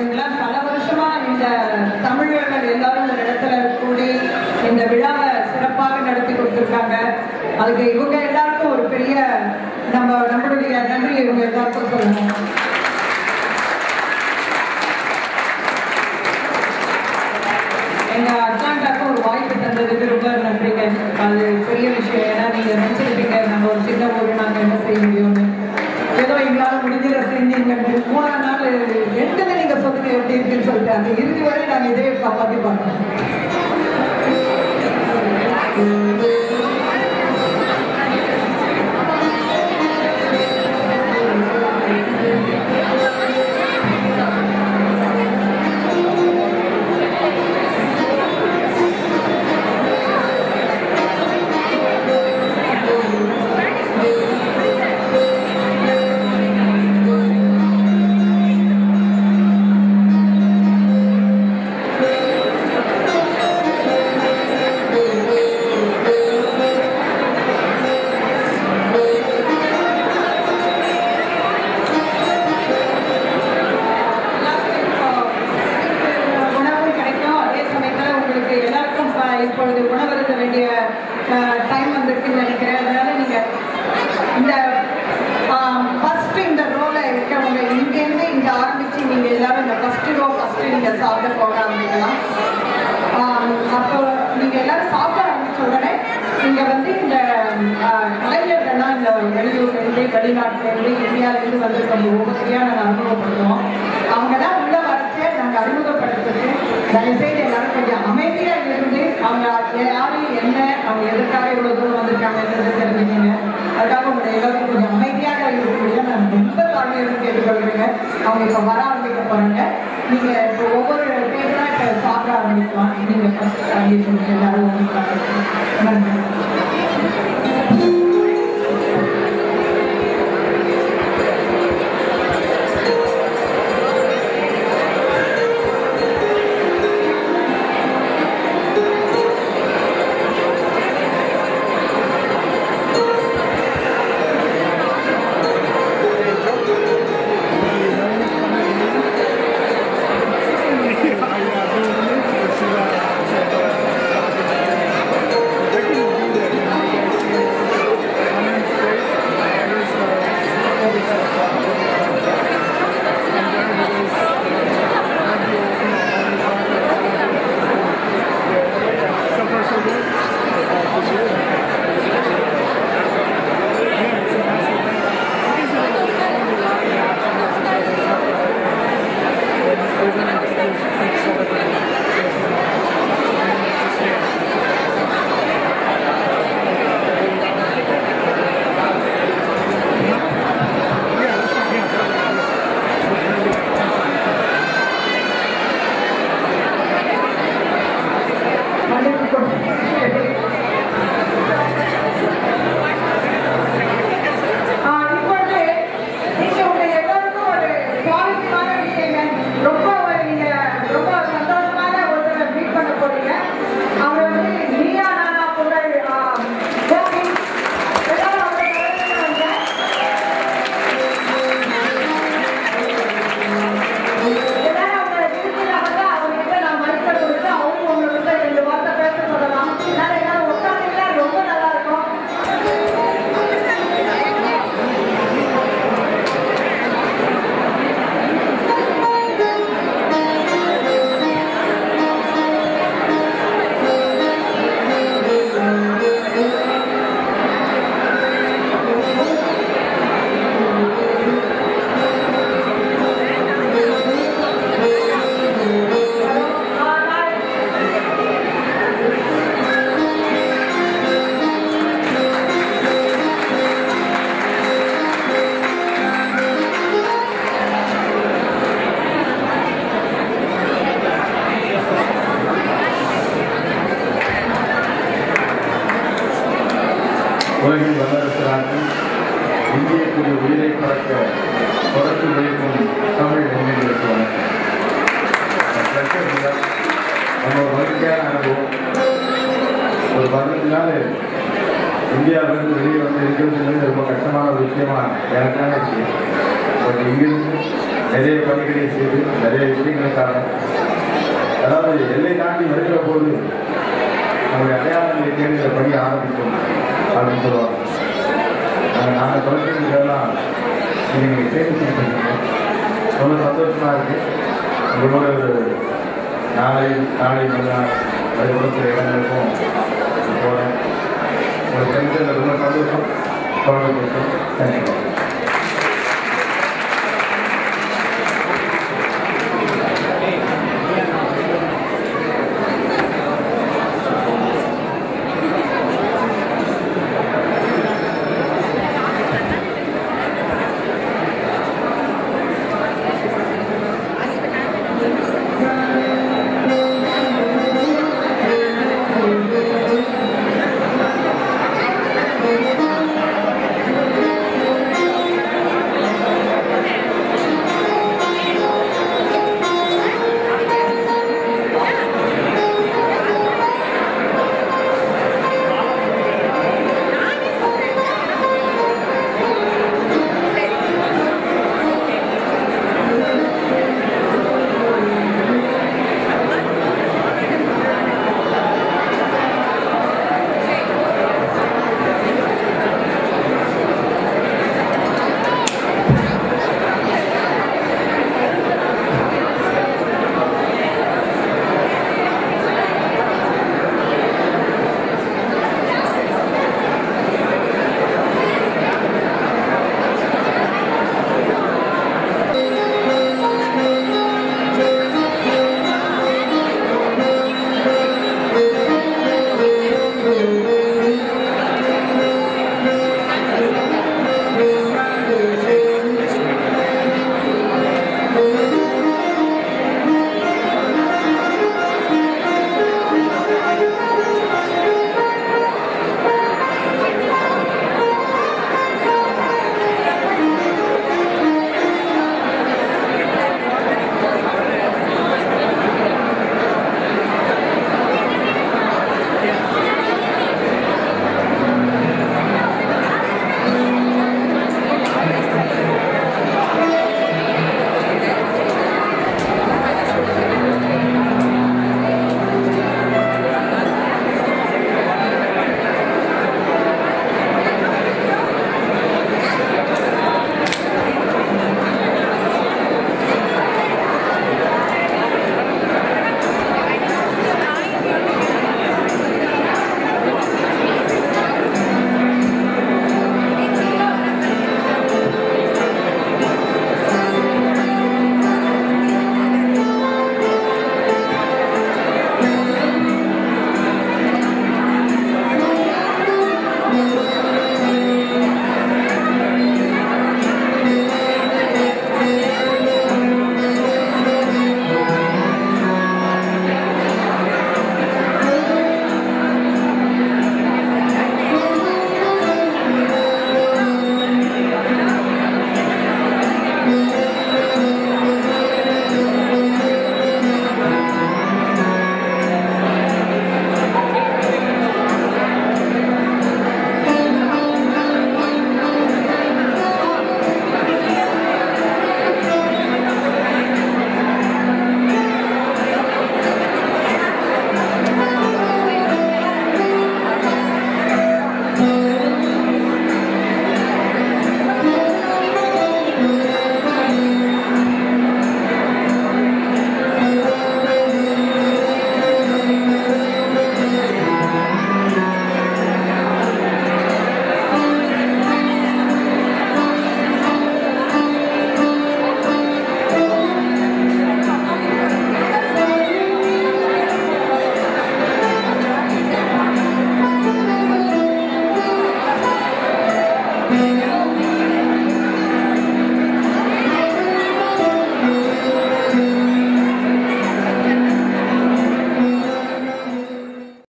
இவங்கெல்லாம் பல வருஷமா இந்த தமிழர்கள் எல்லாரும் இந்த இடத்துல கூடி இந்த விழாவை சிறப்பாக நடத்தி கொடுத்துருக்காங்க. அதுக்கு இவங்க எல்லாருக்கும் ஒரு பெரிய நம்ம நம்மளுடைய நன்றி இவங்க எல்லாருக்கும் சொல்லணும். எங்க அட்லாண்டாக்கு ஒரு வாய்ப்பு தந்ததுக்கு ரொம்ப நன்றிங்க. அது பெரிய விஷயம். ஏன்னா நீங்க நினைச்சிருப்பீங்க நம்ம ஒரு சின்ன ஊர் நாங்க என்ன செய்ய முடியும்னு. ஏதோ எங்களால் முடிஞ்சதை செஞ்சீங்க மூணாம் நாள் ரெண்டுமே எப்படி இருக்குன்னு சொல்லிட்டு அந்த இறுதி வரை நாங்கள் இதே காப்பாற்றி பார்க்கணும். வெளிநாட்டிலேருந்து இந்தியாவிலேருந்து வந்திருக்க ஒவ்வொருத்தையாக நாங்கள் அறிமுகப்படுத்துவோம் அவங்க தான் உள்ள வரைச்சு நாங்கள் அறிமுகப்படுத்துறது தயவுசெய்து எல்லாரும் கொஞ்சம் அமைதியாக இருந்து அவங்க யாரு என்ன அவங்க எதுக்காக இவ்வளவு தூரம் வந்திருக்காங்கன்றது தெரிஞ்சுக்கங்க. அதுக்காக உங்களை எல்லாருக்கும் கொஞ்சம் அமைதியாக இருக்கக்கூடிய நான் ரொம்ப தாழ்மையுடன் கேட்டுக்கொள்கிறேன் அவங்க இப்போ வர ஆரம்பிக்க போறாங்க. நீங்க இப்போ ஒவ்வொரு பேர்களா இப்போ சாப்பிட ஆரம்பிக்கலாம். நீங்க ஃபர்ஸ்ட் அப்படின்னு எல்லாரும் நன்றி. உயிரை தொடர்ந்து விழிக்கும் தமிழ் இளைஞர்களுக்கு வணக்கம் நம்ம ஒரு மகிழ்ச்சியான அனுபவம். ஒரு பதினஞ்சு நாள் இந்தியாவிலிருந்து வெளியே வந்து இருக்கிறதுங்கிறது ரொம்ப கஷ்டமான ஒரு விஷயமா எனக்கான விஷயம் பட் இங்கிருந்து நிறைய பணிகளை செய்து நிறைய விஷயங்களுக்காக. அதாவது எல்லை தாண்டி வருகிற போது நம்முடைய அடையாளங்களை தேடுகிற பணி ஆரம்பிக்கும் அப்படின்னு சொல்லுவாங்க. நாங்கள் நாங்கள் தொலைபேசிகளெல்லாம் நீங்கள் சேர்த்துருக்கீங்க ரொம்ப சந்தோஷமாக இருக்குது உங்களோட ஒரு நாளை நாளை மறுநாள் அது சில இடங்களுக்கும் போகிறேன் உங்களுக்கு தெரிஞ்சதில் ரொம்ப சந்தோஷம். தொடர்பு தேங்க்யூ